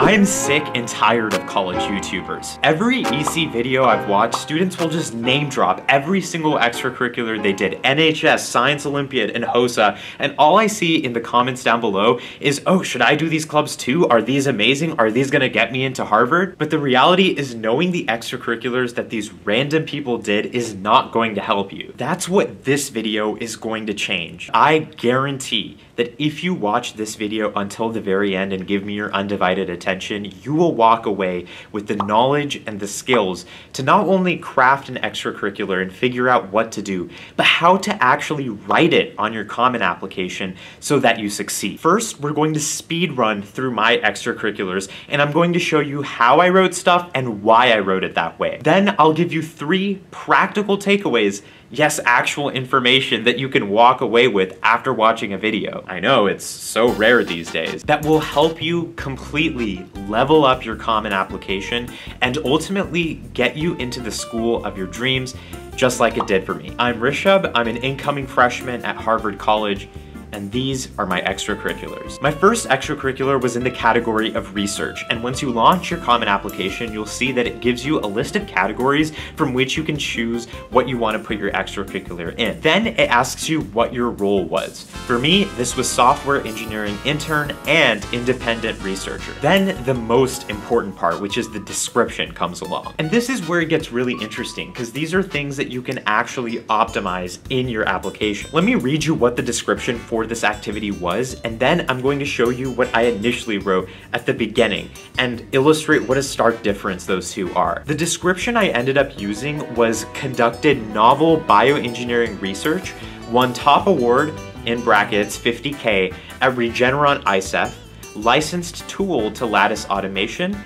I'm sick and tired of college YouTubers. Every EC video I've watched, students will just name drop every single extracurricular they did, NHS, Science Olympiad, and HOSA, and all I see in the comments down below is, oh, should I do these clubs too? Are these amazing? Are these gonna get me into Harvard? But the reality is knowing the extracurriculars that these random people did is not going to help you. That's what this video is going to change. I guarantee that if you watch this video until the very end and give me your undivided attention, you will walk away with the knowledge and the skills to not only craft an extracurricular and figure out what to do, but how to actually write it on your common application so that you succeed. First, we're going to speed run through my extracurriculars and I'm going to show you how I wrote stuff and why I wrote it that way. Then I'll give you three practical takeaways yes, actual information that you can walk away with after watching a video. I know it's so rare these days. That will help you completely level up your common application and ultimately get you into the school of your dreams just like it did for me. I'm Rishab, I'm an incoming freshman at Harvard College, and these are my extracurriculars. My first extracurricular was in the category of research, and once you launch your Common Application, you'll see that it gives you a list of categories from which you can choose what you want to put your extracurricular in. Then it asks you what your role was. For me, this was software engineering intern and independent researcher. Then the most important part, which is the description comes along. And this is where it gets really interesting because these are things that you can actually optimize in your application. Let me read you what the description for this activity was, and then I'm going to show you what I initially wrote at the beginning and illustrate what a stark difference those two are. The description I ended up using was conducted novel bioengineering research, won top award, in brackets 50K, at Regeneron ISEF, licensed tool to Lattice Automation,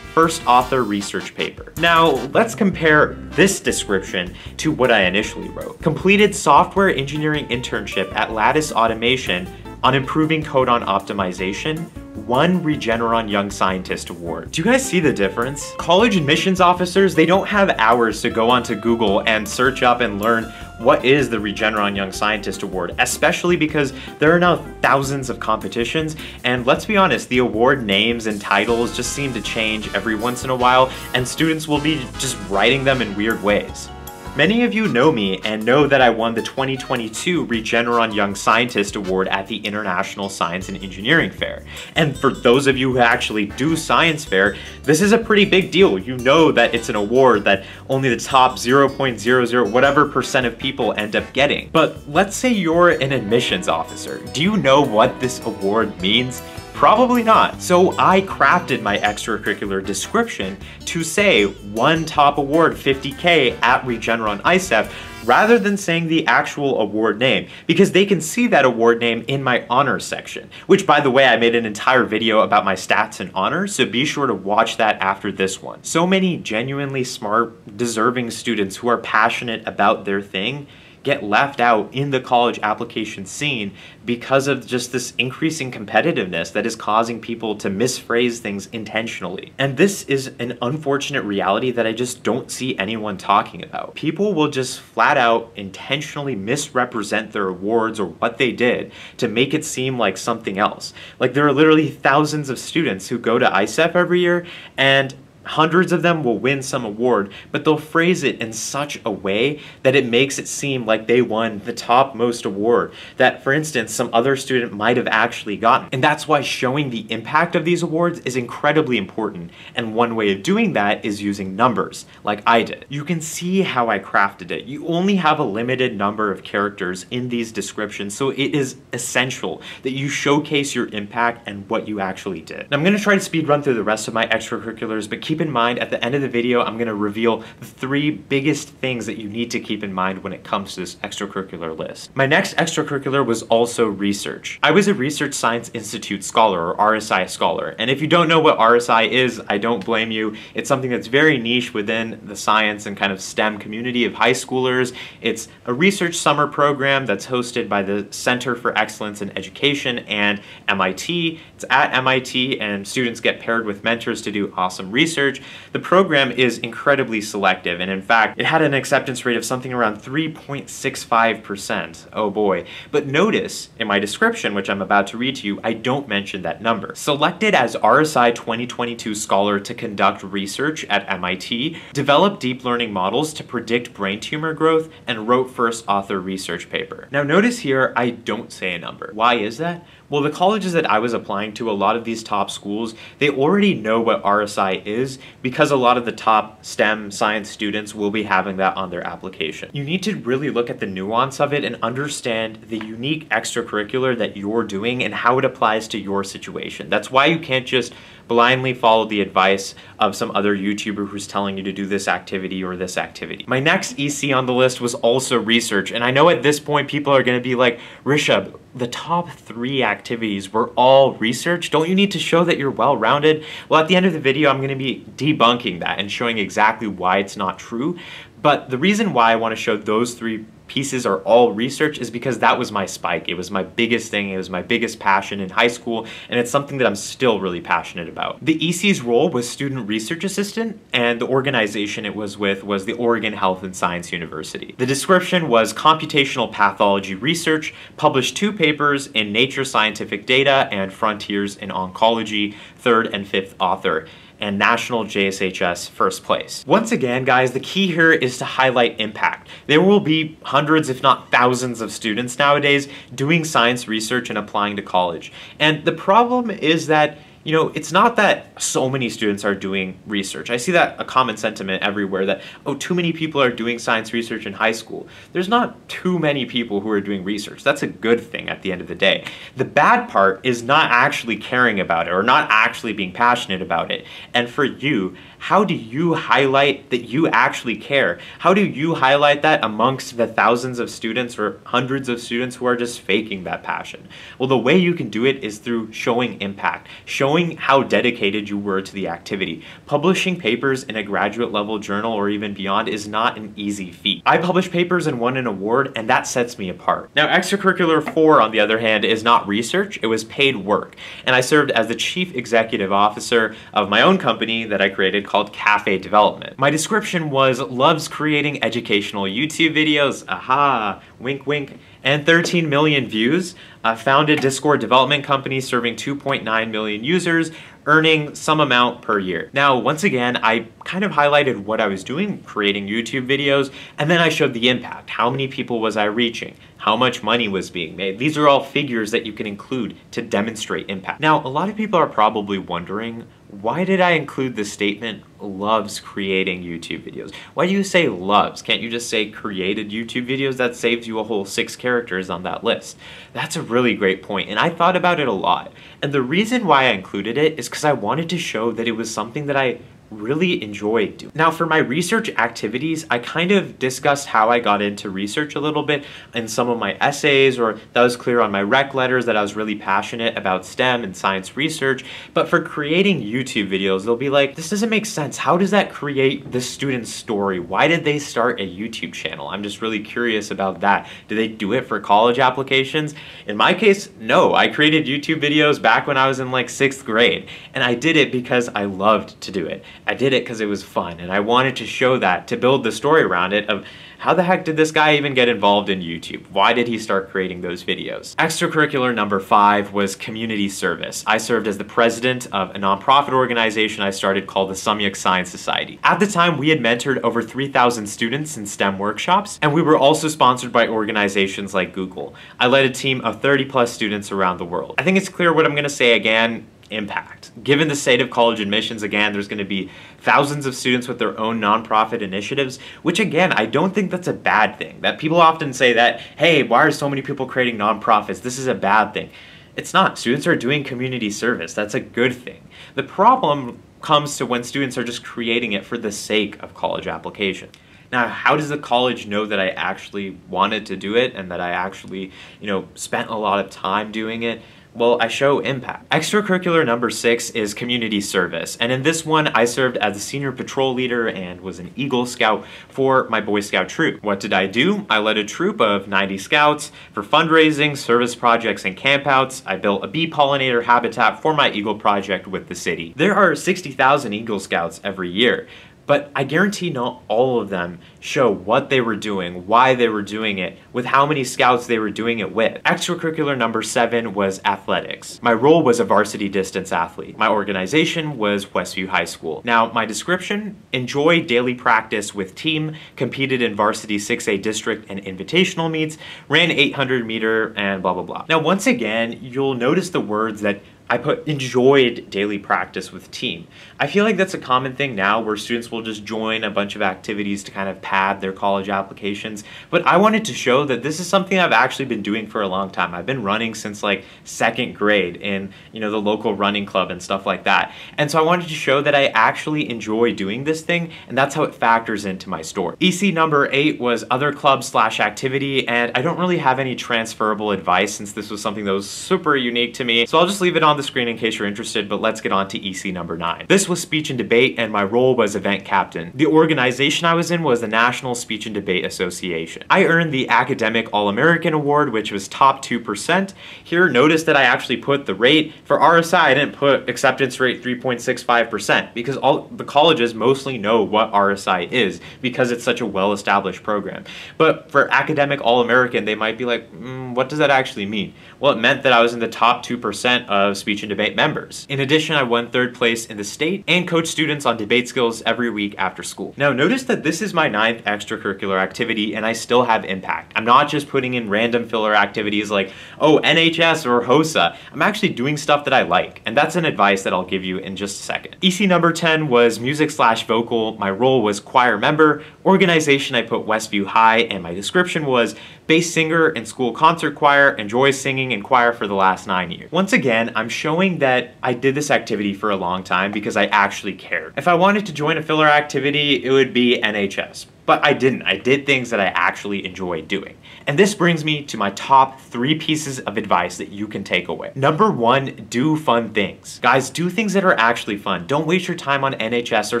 first author research paper. Now, let's compare this description to what I initially wrote. Completed software engineering internship at Lattice Automation on improving codon optimization, won Regeneron Young Scientist Award. Do you guys see the difference? College admissions officers, they don't have hours to go onto Google and search up and learn what is the Regeneron Young Scientist Award, especially because there are now thousands of competitions, and let's be honest, the award names and titles just seem to change every once in a while, and students will be just writing them in weird ways. Many of you know me and know that I won the 2022 Regeneron Young Scientist Award at the International Science and Engineering Fair. And for those of you who actually do science fair, this is a pretty big deal. You know that it's an award that only the top 0.00 whatever percent of people end up getting. But let's say you're an admissions officer. Do you know what this award means? Probably not. So I crafted my extracurricular description to say won top award 50K at Regeneron ISEF rather than saying the actual award name because they can see that award name in my honors section, which by the way, I made an entire video about my stats and honors, so be sure to watch that after this one. So many genuinely smart, deserving students who are passionate about their thing get left out in the college application scene because of just this increasing competitiveness that is causing people to misphrase things intentionally. And this is an unfortunate reality that I just don't see anyone talking about. People will just flat out intentionally misrepresent their awards or what they did to make it seem like something else. Like there are literally thousands of students who go to ISEF every year and Hundreds of them will win some award, but they'll phrase it in such a way that it makes it seem like they won the topmost award that, for instance, some other student might have actually gotten. And that's why showing the impact of these awards is incredibly important. And one way of doing that is using numbers, like I did. You can see how I crafted it. You only have a limited number of characters in these descriptions, so it is essential that you showcase your impact and what you actually did. Now, I'm gonna try to speed run through the rest of my extracurriculars, but keep in mind at the end of the video, I'm gonna reveal the three biggest things that you need to keep in mind when it comes to this extracurricular list. My next extracurricular was also research. I was a Research Science Institute scholar, or RSI scholar, and if you don't know what RSI is, I don't blame you. It's something that's very niche within the science and kind of STEM community of high schoolers. It's a research summer program that's hosted by the Center for Excellence in Education and MIT. It's at MIT, and students get paired with mentors to do awesome research research, the program is incredibly selective. And in fact, it had an acceptance rate of something around 3.65%. Oh boy. But notice in my description, which I'm about to read to you, I don't mention that number. Selected as RSI 2022 Scholar to conduct research at MIT, developed deep learning models to predict brain tumor growth, and wrote first author research paper. Now notice here, I don't say a number. Why is that? Well, the colleges that I was applying to, a lot of these top schools, they already know what RSI is because a lot of the top STEM science students will be having that on their application. You need to really look at the nuance of it and understand the unique extracurricular that you're doing and how it applies to your situation. That's why you can't just blindly follow the advice of some other YouTuber who's telling you to do this activity or this activity. My next EC on the list was also research, and I know at this point people are gonna be like, Rishab, the top three activities were all research. Don't you need to show that you're well-rounded? Well, at the end of the video, I'm gonna be debunking that and showing exactly why it's not true. But the reason why I wanna show those three pieces are all research is because that was my spike. It was my biggest thing. It was my biggest passion in high school, and it's something that I'm still really passionate about. The EC's role was student research assistant, and the organization it was with was the Oregon Health and Science University. The description was computational pathology research, published two papers in Nature Scientific Data and Frontiers in Oncology, third and fifth author and National JSHS first place. Once again, guys, the key here is to highlight impact. There will be hundreds, if not thousands of students nowadays doing science research and applying to college. And the problem is that you know, it's not that so many students are doing research. I see that a common sentiment everywhere that, oh, too many people are doing science research in high school. There's not too many people who are doing research. That's a good thing at the end of the day. The bad part is not actually caring about it or not actually being passionate about it. And for you, how do you highlight that you actually care? How do you highlight that amongst the thousands of students or hundreds of students who are just faking that passion? Well, the way you can do it is through showing impact, showing how dedicated you were to the activity. Publishing papers in a graduate level journal or even beyond is not an easy feat. I published papers and won an award, and that sets me apart. Now, extracurricular four, on the other hand, is not research, it was paid work. And I served as the chief executive officer of my own company that I created called Cafe Development. My description was loves creating educational YouTube videos, aha, wink wink, and 13 million views. Uh, founded Discord development company serving 2.9 million users, earning some amount per year. Now, once again, I kind of highlighted what I was doing, creating YouTube videos, and then I showed the impact. How many people was I reaching? How much money was being made? These are all figures that you can include to demonstrate impact. Now, a lot of people are probably wondering, why did I include the statement loves creating YouTube videos? Why do you say loves? Can't you just say created YouTube videos? That saves you a whole six characters on that list. That's a really great point, and I thought about it a lot. And the reason why I included it is because I wanted to show that it was something that I really enjoyed doing. Now for my research activities, I kind of discussed how I got into research a little bit in some of my essays or that was clear on my rec letters that I was really passionate about STEM and science research. But for creating YouTube videos, they'll be like, this doesn't make sense. How does that create the student's story? Why did they start a YouTube channel? I'm just really curious about that. Do they do it for college applications? In my case, no. I created YouTube videos back when I was in like sixth grade and I did it because I loved to do it. I did it because it was fun and I wanted to show that to build the story around it of how the heck did this guy even get involved in YouTube? Why did he start creating those videos? Extracurricular number five was community service. I served as the president of a nonprofit organization I started called the Samyak Science Society. At the time, we had mentored over 3,000 students in STEM workshops, and we were also sponsored by organizations like Google. I led a team of 30 plus students around the world. I think it's clear what I'm gonna say again impact. Given the state of college admissions, again, there's going to be thousands of students with their own nonprofit initiatives, which again, I don't think that's a bad thing. That people often say that, hey, why are so many people creating nonprofits? This is a bad thing. It's not. Students are doing community service. That's a good thing. The problem comes to when students are just creating it for the sake of college application. Now, how does the college know that I actually wanted to do it and that I actually, you know, spent a lot of time doing it? Well, I show impact. Extracurricular number six is community service, and in this one, I served as a senior patrol leader and was an Eagle Scout for my Boy Scout troop. What did I do? I led a troop of 90 scouts for fundraising, service projects, and campouts. I built a bee pollinator habitat for my Eagle project with the city. There are 60,000 Eagle Scouts every year but I guarantee not all of them show what they were doing, why they were doing it, with how many scouts they were doing it with. Extracurricular number seven was athletics. My role was a varsity distance athlete. My organization was Westview High School. Now, my description, enjoy daily practice with team, competed in varsity 6A district and invitational meets, ran 800 meter, and blah, blah, blah. Now, once again, you'll notice the words that I put enjoyed daily practice with team. I feel like that's a common thing now where students will just join a bunch of activities to kind of pad their college applications. But I wanted to show that this is something I've actually been doing for a long time. I've been running since like second grade in, you know, the local running club and stuff like that. And so I wanted to show that I actually enjoy doing this thing and that's how it factors into my story. EC number eight was other club slash activity and I don't really have any transferable advice since this was something that was super unique to me. So I'll just leave it on the screen in case you're interested, but let's get on to EC number nine. This was speech and debate and my role was event captain. The organization I was in was the National Speech and Debate Association. I earned the Academic All-American Award, which was top 2%. Here, notice that I actually put the rate. For RSI, I didn't put acceptance rate 3.65% because all the colleges mostly know what RSI is because it's such a well-established program. But for Academic All-American, they might be like, mm, what does that actually mean? Well, it meant that I was in the top 2% of speech speech and debate members. In addition, I won third place in the state and coached students on debate skills every week after school. Now notice that this is my ninth extracurricular activity and I still have impact. I'm not just putting in random filler activities like, oh, NHS or HOSA. I'm actually doing stuff that I like, and that's an advice that I'll give you in just a second. EC number 10 was music slash vocal. My role was choir member. Organization, I put Westview High, and my description was bass singer in school concert choir, enjoy singing in choir for the last nine years. Once again, I'm showing that I did this activity for a long time because I actually cared. If I wanted to join a filler activity, it would be NHS. But I didn't. I did things that I actually enjoyed doing. And this brings me to my top three pieces of advice that you can take away. Number one, do fun things. Guys, do things that are actually fun. Don't waste your time on NHS or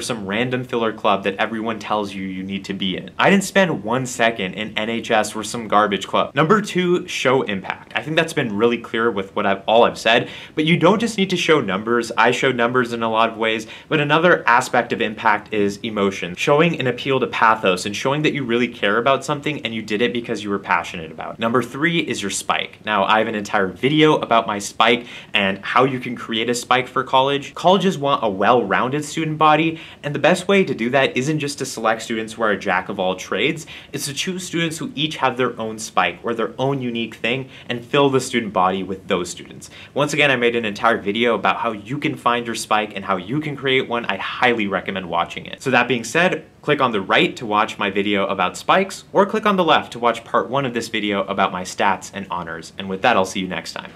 some random filler club that everyone tells you you need to be in. I didn't spend one second in NHS or some garbage club. Number two, show impact. I think that's been really clear with what I've all I've said, but you don't just need to show numbers. I show numbers in a lot of ways, but another aspect of impact is emotion. Showing an appeal to pathos and showing that you really care about something and you did it because you were passionate about it. Number three is your spike. Now, I have an entire video about my spike and how you can create a spike for college. Colleges want a well-rounded student body, and the best way to do that isn't just to select students who are a jack of all trades, it's to choose students who each have their own spike or their own unique thing and fill the student body with those students. Once again, I made an entire video about how you can find your spike and how you can create one. I highly recommend watching it. So that being said, click on the right to watch my video about spikes, or click on the left to watch part one of this video about my stats and honors. And with that, I'll see you next time.